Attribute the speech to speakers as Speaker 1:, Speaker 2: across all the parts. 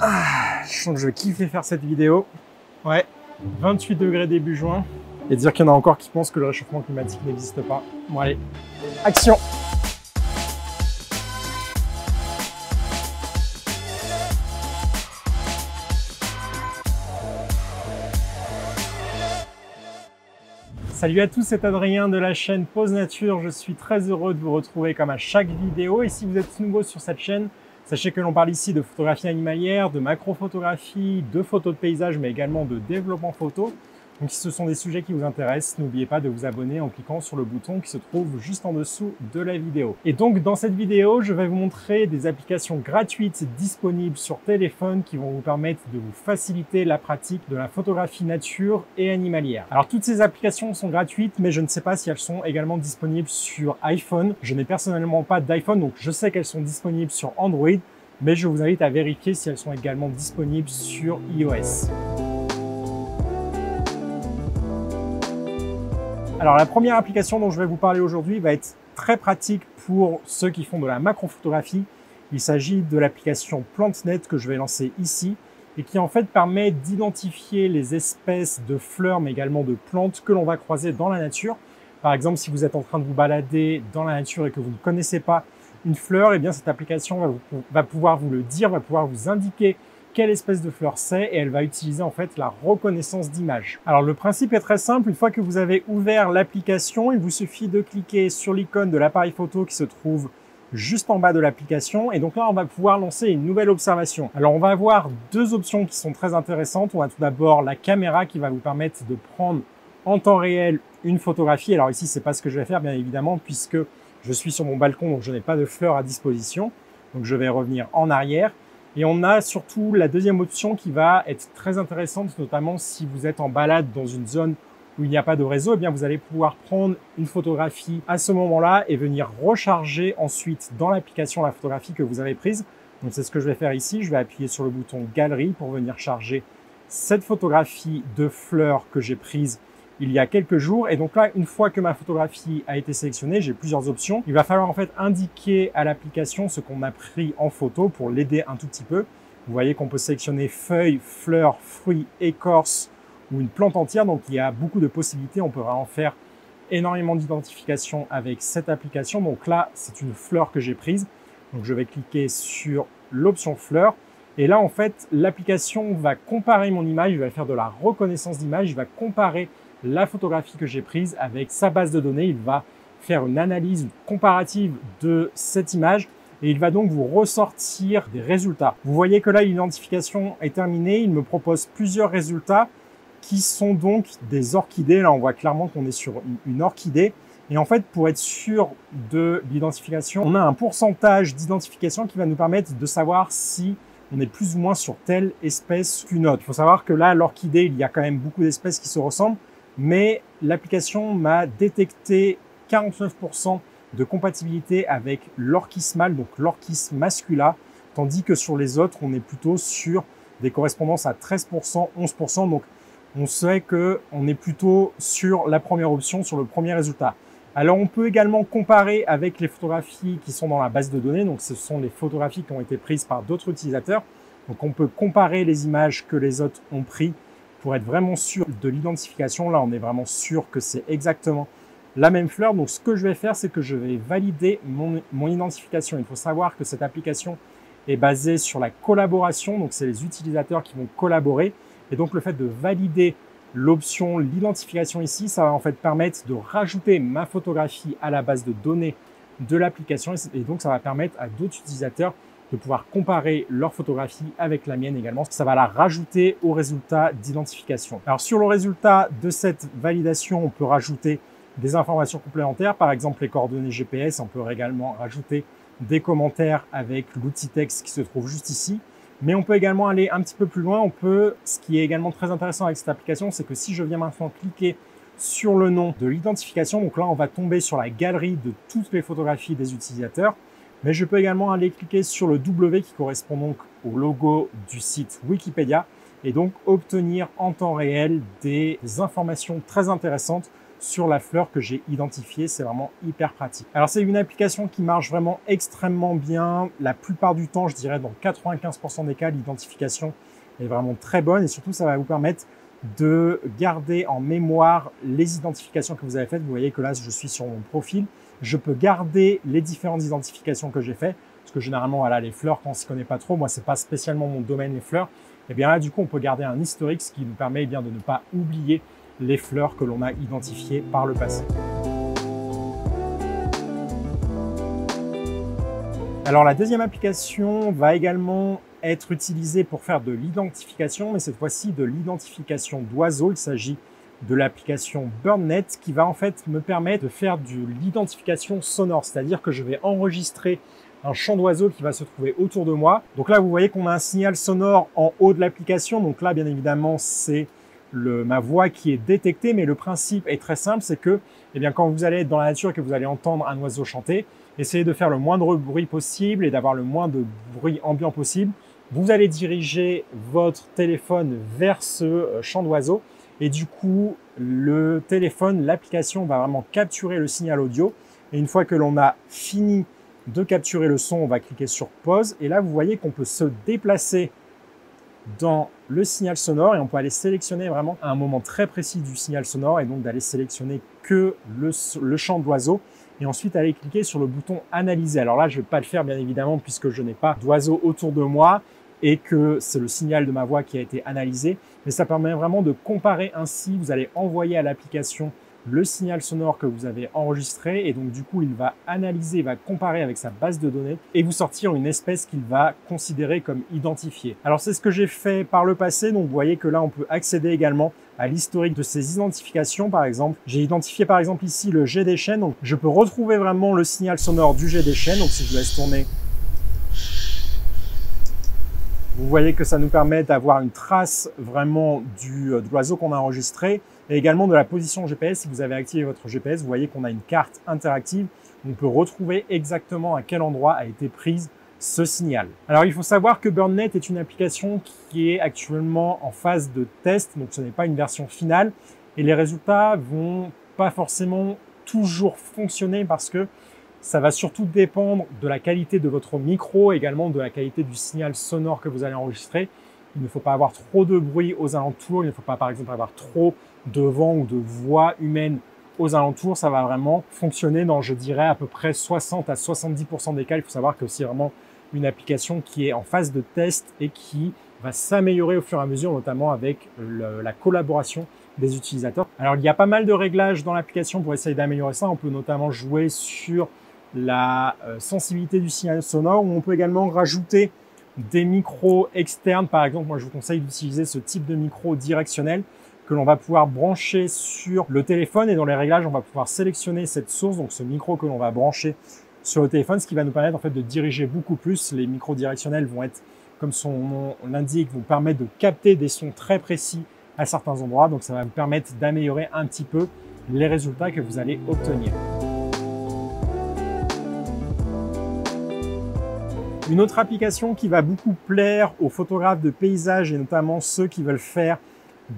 Speaker 1: Ah, je kiffe faire cette vidéo. Ouais, 28 degrés début juin. Et dire qu'il y en a encore qui pensent que le réchauffement climatique n'existe pas. Bon allez, action Salut à tous, c'est Adrien de la chaîne Pause Nature. Je suis très heureux de vous retrouver comme à chaque vidéo. Et si vous êtes nouveau sur cette chaîne, sachez que l'on parle ici de photographie animalière, de macrophotographie, de photos de paysage, mais également de développement photo. Donc si ce sont des sujets qui vous intéressent, n'oubliez pas de vous abonner en cliquant sur le bouton qui se trouve juste en dessous de la vidéo. Et donc dans cette vidéo, je vais vous montrer des applications gratuites disponibles sur téléphone qui vont vous permettre de vous faciliter la pratique de la photographie nature et animalière. Alors toutes ces applications sont gratuites, mais je ne sais pas si elles sont également disponibles sur iPhone. Je n'ai personnellement pas d'iPhone, donc je sais qu'elles sont disponibles sur Android, mais je vous invite à vérifier si elles sont également disponibles sur iOS. Alors la première application dont je vais vous parler aujourd'hui va être très pratique pour ceux qui font de la macrophotographie. Il s'agit de l'application PlantNet que je vais lancer ici et qui en fait permet d'identifier les espèces de fleurs mais également de plantes que l'on va croiser dans la nature. Par exemple, si vous êtes en train de vous balader dans la nature et que vous ne connaissez pas une fleur, eh bien cette application va, pouvoir vous le dire, va pouvoir vous indiquer quelle espèce de fleur c'est et elle va utiliser en fait la reconnaissance d'image. Alors le principe est très simple, une fois que vous avez ouvert l'application, il vous suffit de cliquer sur l'icône de l'appareil photo qui se trouve juste en bas de l'application et donc là on va pouvoir lancer une nouvelle observation. Alors on va avoir deux options qui sont très intéressantes. On a tout d'abord la caméra qui va vous permettre de prendre en temps réel une photographie. Alors ici c'est pas ce que je vais faire bien évidemment puisque je suis sur mon balcon donc je n'ai pas de fleurs à disposition. Donc je vais revenir en arrière et on a surtout la deuxième option qui va être très intéressante, notamment si vous êtes en balade dans une zone où il n'y a pas de réseau, eh bien vous allez pouvoir prendre une photographie à ce moment-là et venir recharger ensuite dans l'application la photographie que vous avez prise. Donc c'est ce que je vais faire ici. Je vais appuyer sur le bouton Galerie pour venir charger cette photographie de fleurs que j'ai prise il y a quelques jours. Et donc là, une fois que ma photographie a été sélectionnée, j'ai plusieurs options. Il va falloir en fait indiquer à l'application ce qu'on a pris en photo pour l'aider un tout petit peu. Vous voyez qu'on peut sélectionner feuilles, fleurs, fruits, écorces ou une plante entière. Donc il y a beaucoup de possibilités. On pourra en faire énormément d'identification avec cette application. Donc là, c'est une fleur que j'ai prise. Donc je vais cliquer sur l'option fleur. Et là, en fait, l'application va comparer mon image, il va faire de la reconnaissance d'image, il va comparer la photographie que j'ai prise avec sa base de données. Il va faire une analyse comparative de cette image et il va donc vous ressortir des résultats. Vous voyez que là, l'identification est terminée. Il me propose plusieurs résultats qui sont donc des orchidées. Là, on voit clairement qu'on est sur une orchidée. Et en fait, pour être sûr de l'identification, on a un pourcentage d'identification qui va nous permettre de savoir si on est plus ou moins sur telle espèce qu'une autre. Il faut savoir que là, l'orchidée, il y a quand même beaucoup d'espèces qui se ressemblent mais l'application m'a détecté 49% de compatibilité avec l'orchis mâle, donc l'orchis mascula, tandis que sur les autres, on est plutôt sur des correspondances à 13%, 11%. Donc, on sait que on est plutôt sur la première option, sur le premier résultat. Alors, on peut également comparer avec les photographies qui sont dans la base de données. Donc, ce sont les photographies qui ont été prises par d'autres utilisateurs. Donc, on peut comparer les images que les autres ont prises pour être vraiment sûr de l'identification. Là, on est vraiment sûr que c'est exactement la même fleur. Donc, ce que je vais faire, c'est que je vais valider mon, identification. Il faut savoir que cette application est basée sur la collaboration. Donc, c'est les utilisateurs qui vont collaborer. Et donc, le fait de valider l'option, l'identification ici, ça va en fait permettre de rajouter ma photographie à la base de données de l'application. Et donc, ça va permettre à d'autres utilisateurs de pouvoir comparer leur photographie avec la mienne également. Ça va la rajouter au résultat d'identification. Alors sur le résultat de cette validation, on peut rajouter des informations complémentaires, par exemple les coordonnées GPS. On peut également rajouter des commentaires avec l'outil texte qui se trouve juste ici. Mais on peut également aller un petit peu plus loin. On peut, ce qui est également très intéressant avec cette application, c'est que si je viens maintenant cliquer sur le nom de l'identification, donc là on va tomber sur la galerie de toutes les photographies des utilisateurs. Mais je peux également aller cliquer sur le W qui correspond donc au logo du site Wikipédia et donc obtenir en temps réel des informations très intéressantes sur la fleur que j'ai identifiée. C'est vraiment hyper pratique. Alors c'est une application qui marche vraiment extrêmement bien. La plupart du temps, je dirais dans 95% des cas, l'identification est vraiment très bonne et surtout ça va vous permettre de garder en mémoire les identifications que vous avez faites. Vous voyez que là, je suis sur mon profil. Je peux garder les différentes identifications que j'ai faites. Parce que généralement, voilà, les fleurs, quand on s'y connaît pas trop, moi, c'est pas spécialement mon domaine, les fleurs. Et eh bien là, du coup, on peut garder un historique, ce qui nous permet eh bien de ne pas oublier les fleurs que l'on a identifiées par le passé. Alors la deuxième application va également être utilisée pour faire de l'identification, mais cette fois-ci de l'identification d'oiseaux. Il s'agit de l'application BurnNet qui va en fait me permettre de faire de l'identification sonore, c'est-à-dire que je vais enregistrer un chant d'oiseau qui va se trouver autour de moi. Donc là, vous voyez qu'on a un signal sonore en haut de l'application. Donc là, bien évidemment, c'est le, ma voix qui est détectée, mais le principe est très simple, c'est que eh bien, quand vous allez être dans la nature et que vous allez entendre un oiseau chanter, essayez de faire le moindre bruit possible et d'avoir le moins de bruit ambiant possible. Vous allez diriger votre téléphone vers ce euh, chant d'oiseau et du coup, le téléphone, l'application va vraiment capturer le signal audio. Et une fois que l'on a fini de capturer le son, on va cliquer sur pause. Et là, vous voyez qu'on peut se déplacer dans le signal sonore et on peut aller sélectionner vraiment un moment très précis du signal sonore et donc d'aller sélectionner que le, le chant d'oiseau et ensuite aller cliquer sur le bouton analyser. Alors là, je ne vais pas le faire bien évidemment puisque je n'ai pas d'oiseau autour de moi et que c'est le signal de ma voix qui a été analysé. Mais ça permet vraiment de comparer ainsi. Vous allez envoyer à l'application le signal sonore que vous avez enregistré et donc du coup il va analyser, va comparer avec sa base de données et vous sortir une espèce qu'il va considérer comme identifiée. Alors c'est ce que j'ai fait par le passé, donc vous voyez que là on peut accéder également à l'historique de ces identifications par exemple. J'ai identifié par exemple ici le G des chaînes, donc je peux retrouver vraiment le signal sonore du G des chaînes, donc si je laisse tourner vous voyez que ça nous permet d'avoir une trace vraiment du, euh, de l'oiseau qu'on a enregistré et également de la position GPS. Si vous avez activé votre GPS, vous voyez qu'on a une carte interactive. On peut retrouver exactement à quel endroit a été prise ce signal. Alors il faut savoir que BurnNet est une application qui est actuellement en phase de test, donc ce n'est pas une version finale et les résultats vont pas forcément toujours fonctionner parce que ça va surtout dépendre de la qualité de votre micro, également de la qualité du signal sonore que vous allez enregistrer. Il ne faut pas avoir trop de bruit aux alentours, il ne faut pas par exemple avoir trop de vent ou de voix humaine aux alentours. Ça va vraiment fonctionner dans, je dirais, à peu près 60 à 70% des cas. Il faut savoir que c'est vraiment une application qui est en phase de test et qui va s'améliorer au fur et à mesure, notamment avec la collaboration des utilisateurs. Alors il y a pas mal de réglages dans l'application pour essayer d'améliorer ça. On peut notamment jouer sur la euh, sensibilité du signal sonore, où on peut également rajouter des micros externes. Par exemple, moi je vous conseille d'utiliser ce type de micro directionnel que l'on va pouvoir brancher sur le téléphone et dans les réglages, on va pouvoir sélectionner cette source, donc ce micro que l'on va brancher sur le téléphone, ce qui va nous permettre en fait de diriger beaucoup plus. Les micros directionnels vont être, comme son nom l'indique, vont permettre de capter des sons très précis à certains endroits, donc ça va vous permettre d'améliorer un petit peu les résultats que vous allez obtenir. Une autre application qui va beaucoup plaire aux photographes de paysages et notamment ceux qui veulent faire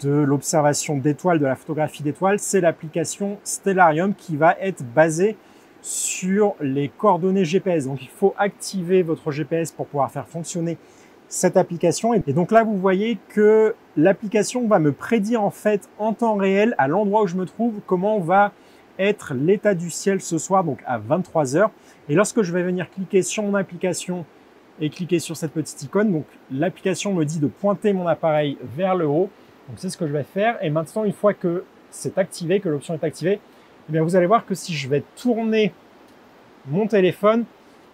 Speaker 1: de l'observation d'étoiles, de la photographie d'étoiles, c'est l'application Stellarium qui va être basée sur les coordonnées GPS. Donc il faut activer votre GPS pour pouvoir faire fonctionner cette application. Et donc là, vous voyez que l'application va me prédire en fait en temps réel à l'endroit où je me trouve comment va être l'état du ciel ce soir, donc à 23 heures. Et lorsque je vais venir cliquer sur mon application et cliquer sur cette petite icône. Donc l'application me dit de pointer mon appareil vers le haut. Donc c'est ce que je vais faire. Et maintenant, une fois que c'est activé, que l'option est activée, eh bien vous allez voir que si je vais tourner mon téléphone,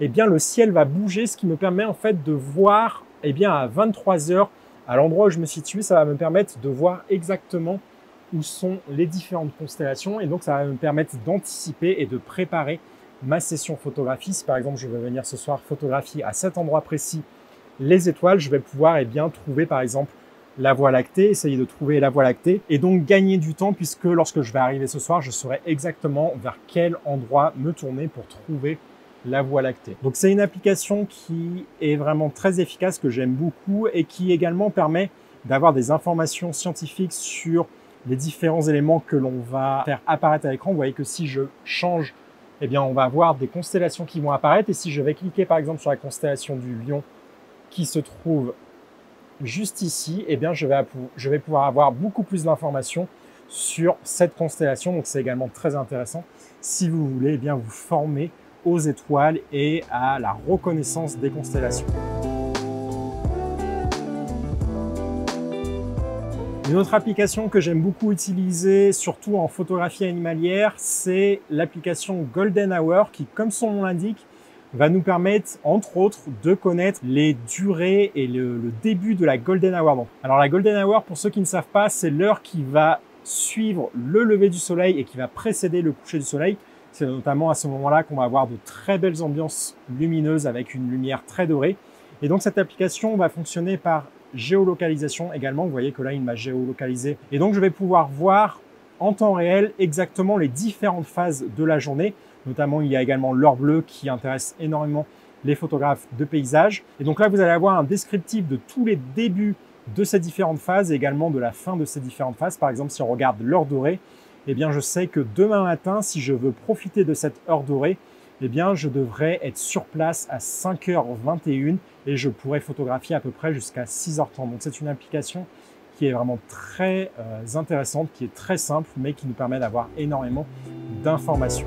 Speaker 1: eh bien le ciel va bouger, ce qui me permet en fait de voir eh bien à 23 heures à l'endroit où je me situe, ça va me permettre de voir exactement où sont les différentes constellations et donc ça va me permettre d'anticiper et de préparer ma session photographie. Si par exemple je vais venir ce soir photographier à cet endroit précis les étoiles, je vais pouvoir eh bien, trouver par exemple la Voie lactée, essayer de trouver la Voie lactée et donc gagner du temps puisque lorsque je vais arriver ce soir, je saurai exactement vers quel endroit me tourner pour trouver la Voie lactée. Donc c'est une application qui est vraiment très efficace, que j'aime beaucoup et qui également permet d'avoir des informations scientifiques sur les différents éléments que l'on va faire apparaître à l'écran. Vous voyez que si je change, eh bien, on va avoir des constellations qui vont apparaître. Et si je vais cliquer, par exemple, sur la constellation du lion qui se trouve juste ici, eh bien, je vais, pouvoir avoir beaucoup plus d'informations sur cette constellation. Donc, c'est également très intéressant si vous voulez eh bien, vous former aux étoiles et à la reconnaissance des constellations. Une autre application que j'aime beaucoup utiliser, surtout en photographie animalière, c'est l'application Golden Hour qui, comme son nom l'indique, va nous permettre, entre autres, de connaître les durées et le, début de la Golden Hour. Alors la Golden Hour, pour ceux qui ne savent pas, c'est l'heure qui va suivre le lever du soleil et qui va précéder le coucher du soleil. C'est notamment à ce moment-là qu'on va avoir de très belles ambiances lumineuses avec une lumière très dorée. Et donc cette application va fonctionner par géolocalisation également. Vous voyez que là, il m'a géolocalisé. Et donc je vais pouvoir voir en temps réel exactement les différentes phases de la journée. Notamment, il y a également l'heure bleue qui intéresse énormément les photographes de paysages. Et donc là, vous allez avoir un descriptif de tous les débuts de ces différentes phases et également de la fin de ces différentes phases. Par exemple, si on regarde l'heure dorée, eh bien, je sais que demain matin, si je veux profiter de cette heure dorée, eh bien, je devrais être sur place à 5h21 et je pourrais photographier à peu près jusqu'à 6h30. Donc, c'est une application qui est vraiment très euh, intéressante, qui est très simple, mais qui nous permet d'avoir énormément d'informations.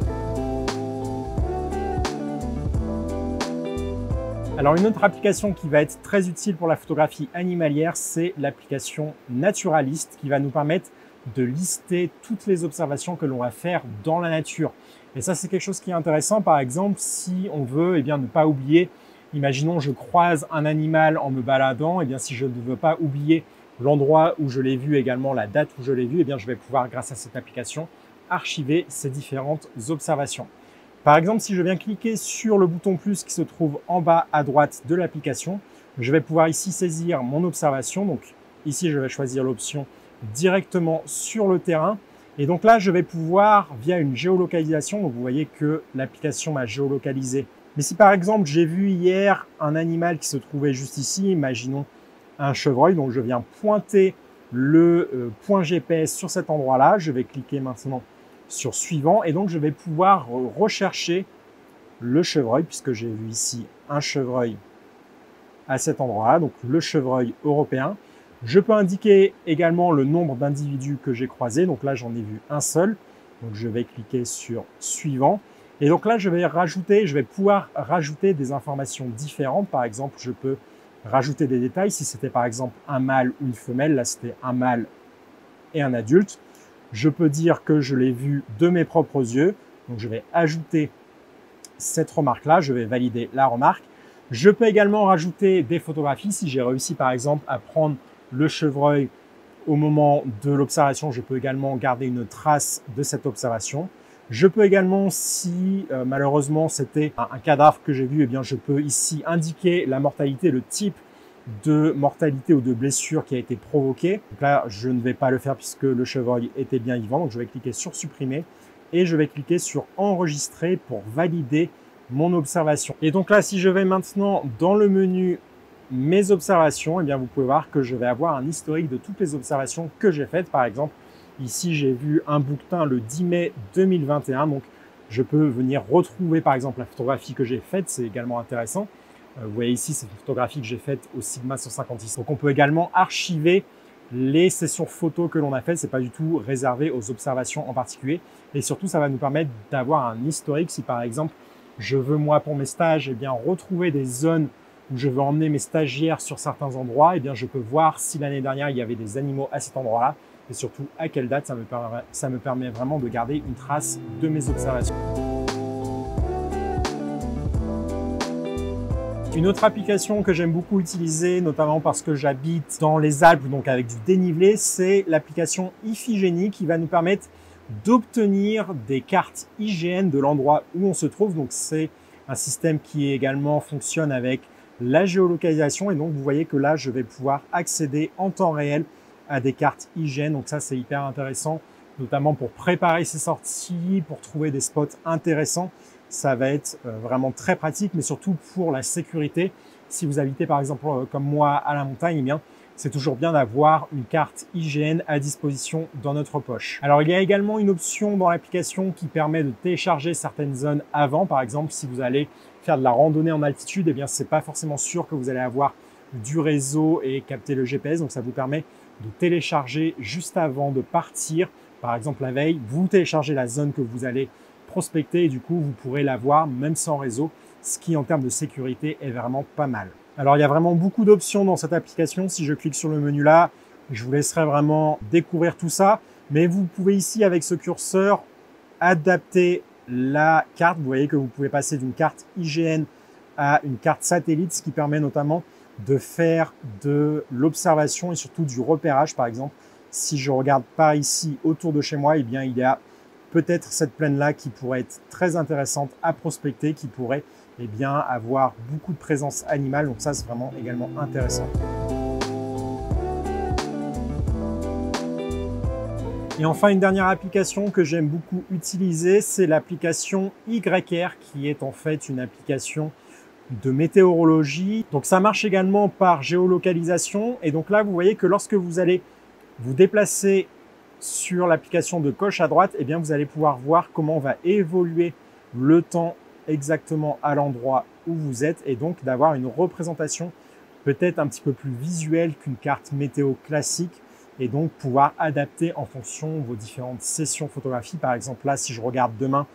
Speaker 1: Alors une autre application qui va être très utile pour la photographie animalière, c'est l'application Naturalist qui va nous permettre de lister toutes les observations que l'on va faire dans la nature. Et ça, c'est quelque chose qui est intéressant. Par exemple, si on veut eh bien, ne pas oublier, imaginons je croise un animal en me baladant, eh bien, si je ne veux pas oublier l'endroit où je l'ai vu, également la date où je l'ai vu, eh bien, je vais pouvoir, grâce à cette application, archiver ces différentes observations. Par exemple, si je viens cliquer sur le bouton plus qui se trouve en bas à droite de l'application, je vais pouvoir ici saisir mon observation. Donc ici, je vais choisir l'option directement sur le terrain. Et donc là, je vais pouvoir, via une géolocalisation, donc vous voyez que l'application m'a géolocalisé. Mais si par exemple, j'ai vu hier un animal qui se trouvait juste ici, imaginons un chevreuil, donc je viens pointer le euh, point GPS sur cet endroit-là, je vais cliquer maintenant sur suivant et donc je vais pouvoir rechercher le chevreuil puisque j'ai vu ici un chevreuil à cet endroit-là, donc le chevreuil européen. Je peux indiquer également le nombre d'individus que j'ai croisés. Donc là, j'en ai vu un seul. Donc je vais cliquer sur suivant. Et donc là, je vais rajouter, je vais pouvoir rajouter des informations différentes. Par exemple, je peux rajouter des détails. Si c'était par exemple un mâle ou une femelle, là c'était un mâle et un adulte. Je peux dire que je l'ai vu de mes propres yeux. Donc je vais ajouter cette remarque-là. Je vais valider la remarque. Je peux également rajouter des photographies. Si j'ai réussi par exemple à prendre le chevreuil au moment de l'observation, je peux également garder une trace de cette observation. Je peux également, si euh, malheureusement c'était un, cadavre que j'ai vu, eh bien je peux ici indiquer la mortalité, le type de mortalité ou de blessure qui a été provoquée. Donc là, je ne vais pas le faire puisque le chevreuil était bien vivant. Donc je vais cliquer sur supprimer et je vais cliquer sur enregistrer pour valider mon observation. Et donc là, si je vais maintenant dans le menu mes observations, eh bien vous pouvez voir que je vais avoir un historique de toutes les observations que j'ai faites. Par exemple, ici j'ai vu un bouquetin le 10 mai 2021, donc je peux venir retrouver par exemple la photographie que j'ai faite, c'est également intéressant. Euh, vous voyez ici, c'est une photographie que j'ai faite au Sigma 156. Donc on peut également archiver les sessions photos que l'on a faites, c'est pas du tout réservé aux observations en particulier. Et surtout, ça va nous permettre d'avoir un historique. Si par exemple, je veux moi pour mes stages, eh bien retrouver des zones où je veux emmener mes stagiaires sur certains endroits, eh bien je peux voir si l'année dernière il y avait des animaux à cet endroit-là et surtout à quelle date ça me, permet, vraiment de garder une trace de mes observations. Une autre application que j'aime beaucoup utiliser, notamment parce que j'habite dans les Alpes, donc avec du dénivelé, c'est l'application Iphigénie qui va nous permettre d'obtenir des cartes IGN de l'endroit où on se trouve. Donc c'est un système qui également fonctionne avec la géolocalisation. Et donc vous voyez que là je vais pouvoir accéder en temps réel à des cartes hygiène. Donc ça c'est hyper intéressant notamment pour préparer ses sorties pour trouver des spots intéressants. Ça va être euh, vraiment très pratique mais surtout pour la sécurité. Si vous habitez par exemple euh, comme moi à la montagne eh bien c'est toujours bien d'avoir une carte IGN à disposition dans notre poche. Alors il y a également une option dans l'application qui permet de télécharger certaines zones avant. Par exemple, si vous allez faire de la randonnée en altitude, eh bien c'est pas forcément sûr que vous allez avoir du réseau et capter le GPS. Donc ça vous permet de télécharger juste avant de partir. Par exemple, la veille, vous téléchargez la zone que vous allez prospecter et du coup, vous pourrez la voir même sans réseau, ce qui en termes de sécurité est vraiment pas mal. Alors, il y a vraiment beaucoup d'options dans cette application. Si je clique sur le menu là, je vous laisserai vraiment découvrir tout ça. Mais vous pouvez ici, avec ce curseur, adapter la carte. Vous voyez que vous pouvez passer d'une carte IGN à une carte satellite, ce qui permet notamment de faire de l'observation et surtout du repérage. Par exemple, si je regarde par ici autour de chez moi, eh bien, il y a peut-être cette plaine-là qui pourrait être très intéressante à prospecter, qui pourrait eh bien, avoir beaucoup de présence animale. Donc ça, c'est vraiment également intéressant. Et enfin, une dernière application que j'aime beaucoup utiliser, c'est l'application YR, qui est en fait une application de météorologie. Donc ça marche également par géolocalisation. Et donc là, vous voyez que lorsque vous allez vous déplacer sur l'application de coche à droite, eh bien vous allez pouvoir voir comment va évoluer le temps exactement à l'endroit où vous êtes et donc d'avoir une représentation peut-être un petit peu plus visuelle qu'une carte météo classique et donc pouvoir adapter en fonction vos différentes sessions photographie. Par exemple, là, si je regarde demain,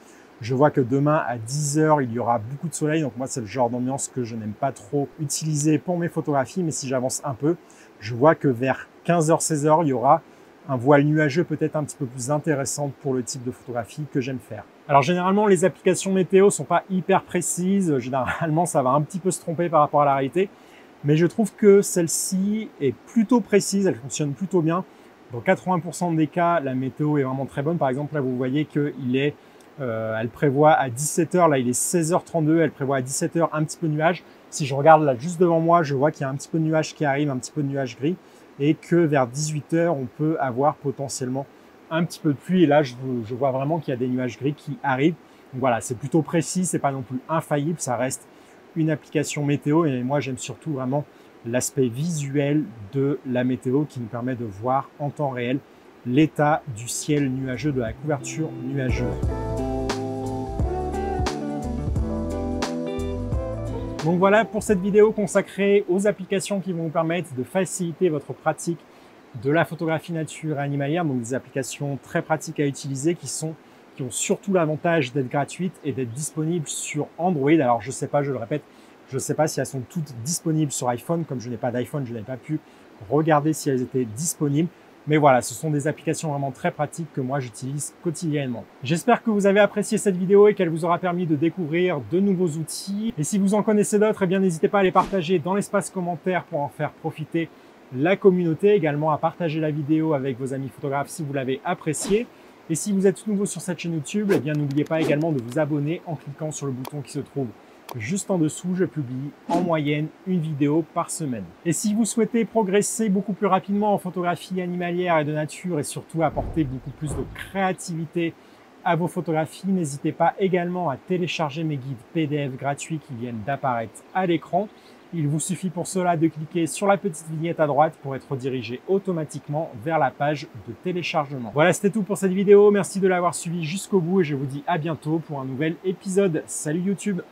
Speaker 1: je vois que demain à 10h, il y aura beaucoup de soleil. Donc moi, c'est le genre d'ambiance que je n'aime pas trop utiliser pour mes photographies. Mais si j'avance un peu, je vois que vers 15h, 16h, il y aura un voile nuageux peut-être un petit peu plus intéressant pour le type de photographie que j'aime faire. Alors généralement, les applications météo sont pas hyper précises. Généralement, ça va un petit peu se tromper par rapport à la réalité. Mais je trouve que celle-ci est plutôt précise, elle fonctionne plutôt bien. Dans 80% des cas, la météo est vraiment très bonne. Par exemple, là, vous voyez qu'il est euh, elle prévoit à 17h, là il est 16h32, elle prévoit à 17h un petit peu nuage. Si je regarde là juste devant moi, je vois qu'il y a un petit peu de nuage qui arrive, un petit peu de nuage gris, et que vers 18h, on peut avoir potentiellement un petit peu de pluie. Et là, je, vois vraiment qu'il y a des nuages gris qui arrivent. Donc voilà, c'est plutôt précis, c'est pas non plus infaillible, ça reste une application météo. Et moi, j'aime surtout vraiment l'aspect visuel de la météo qui nous permet de voir en temps réel l'état du ciel nuageux, de la couverture nuageuse. Donc voilà pour cette vidéo consacrée aux applications qui vont vous permettre de faciliter votre pratique de la photographie nature et animalière. Donc des applications très pratiques à utiliser qui sont qui ont surtout l'avantage d'être gratuites et d'être disponibles sur Android. Alors je sais pas, je le répète, je ne sais pas si elles sont toutes disponibles sur iPhone. Comme je n'ai pas d'iPhone, je n'ai pas pu regarder si elles étaient disponibles. Mais voilà, ce sont des applications vraiment très pratiques que moi j'utilise quotidiennement. J'espère que vous avez apprécié cette vidéo et qu'elle vous aura permis de découvrir de nouveaux outils. Et si vous en connaissez d'autres, eh bien n'hésitez pas à les partager dans l'espace commentaire pour en faire profiter la communauté, également à partager la vidéo avec vos amis photographes si vous l'avez appréciée. Et si vous êtes nouveau sur cette chaîne YouTube, eh bien n'oubliez pas également de vous abonner en cliquant sur le bouton qui se trouve Juste en dessous, je publie en moyenne une vidéo par semaine. Et si vous souhaitez progresser beaucoup plus rapidement en photographie animalière et de nature et surtout apporter beaucoup plus de créativité à vos photographies, n'hésitez pas également à télécharger mes guides PDF gratuits qui viennent d'apparaître à l'écran. Il vous suffit pour cela de cliquer sur la petite vignette à droite pour être redirigé automatiquement vers la page de téléchargement. Voilà, c'était tout pour cette vidéo. Merci de l'avoir suivi jusqu'au bout et je vous dis à bientôt pour un nouvel épisode. Salut YouTube